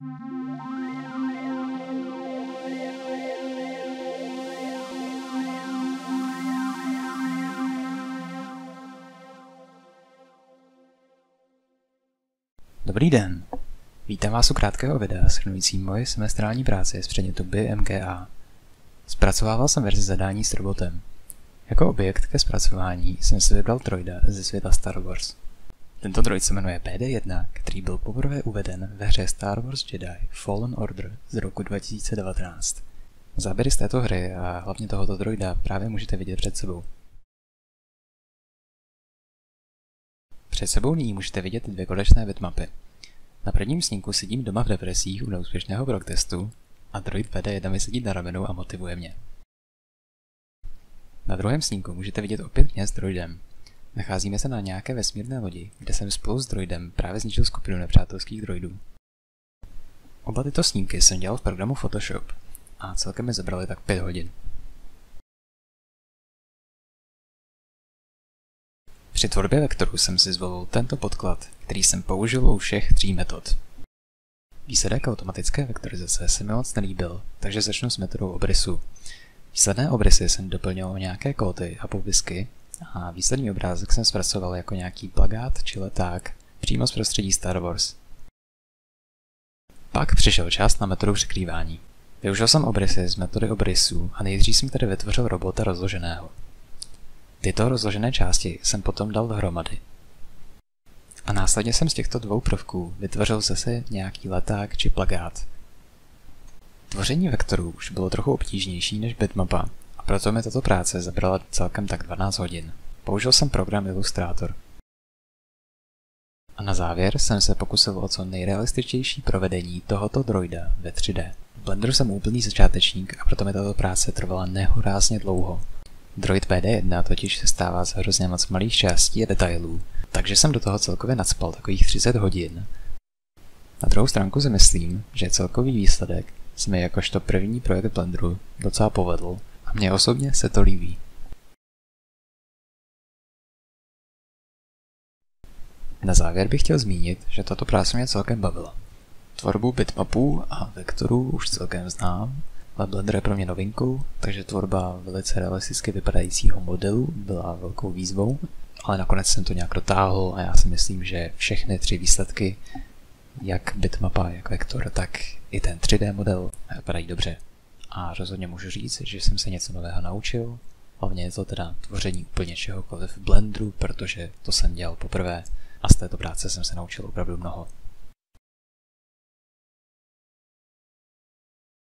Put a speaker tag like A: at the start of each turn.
A: Dobrý den. Vítám vás u krátkého videa shrnující moje semestrální práci z předmětu BMGA. Zpracovával jsem verzi zadání s robotem. Jako objekt ke zpracování jsem si vybral droida ze světa Star Wars. Tento droid se jmenuje PD-1, který byl poprvé uveden ve hře Star Wars Jedi Fallen Order z roku 2019. Záběry z této hry a hlavně tohoto droida právě můžete vidět před sebou. Před sebou nyní můžete vidět dvě konečné bitmapy. Na prvním snímku sedím doma v depresích u neúspěšného testu a droid PD1 mi sedí na ramenu a motivuje mě. Na druhém snímku můžete vidět opět mě s droidem. Nacházíme se na nějaké vesmírné lodi, kde jsem spolu s droidem právě zničil skupinu nepřátelských droidů. Oba tyto snímky jsem dělal v programu Photoshop a celkem mi zabrali tak 5 hodin. Při tvorbě vektoru jsem si zvolil tento podklad, který jsem použil u všech tří metod. Výsledek automatické vektorizace se mi moc nelíbil, takže začnu s metodou obrysu. Výsledné obrysy jsem doplnil o nějaké kódy a popisky a výsledný obrázek jsem zpracoval jako nějaký plagát či leták přímo z prostředí Star Wars. Pak přišel čas na metodu překrývání. Využil jsem obrysy z metody obrysů a nejdřív jsem tedy vytvořil robota rozloženého. Tyto rozložené části jsem potom dal dohromady. A následně jsem z těchto dvou prvků vytvořil zase nějaký leták či plagát. Tvoření vektorů už bylo trochu obtížnější než bitmapa, proto mi tato práce zabrala celkem tak 12 hodin. Použil jsem program Illustrator. A na závěr jsem se pokusil o co nejrealističtější provedení tohoto droida ve 3D. V Blenderu jsem úplný začátečník a proto mi tato práce trvala nehorázně dlouho. Droid PD1 totiž se stává z hrozně moc malých částí a detailů, takže jsem do toho celkově nadspal takových 30 hodin. Na druhou stránku si myslím, že celkový výsledek se mi jakožto první projekt Blenderu docela povedl a mně osobně se to líbí. Na závěr bych chtěl zmínit, že tato práce mě celkem bavila. Tvorbu bitmapů a vektorů už celkem znám ale Blender je pro mě novinkou, takže tvorba velice realisticky vypadajícího modelu byla velkou výzvou, ale nakonec jsem to nějak dotáhl a já si myslím, že všechny tři výsledky, jak bitmapa, jak vektor, tak i ten 3D model vypadají dobře. A rozhodně můžu říct, že jsem se něco nového naučil, hlavně je to teda tvoření úplně čehokoliv v Blenderu, protože to jsem dělal poprvé a z této práce jsem se naučil opravdu mnoho.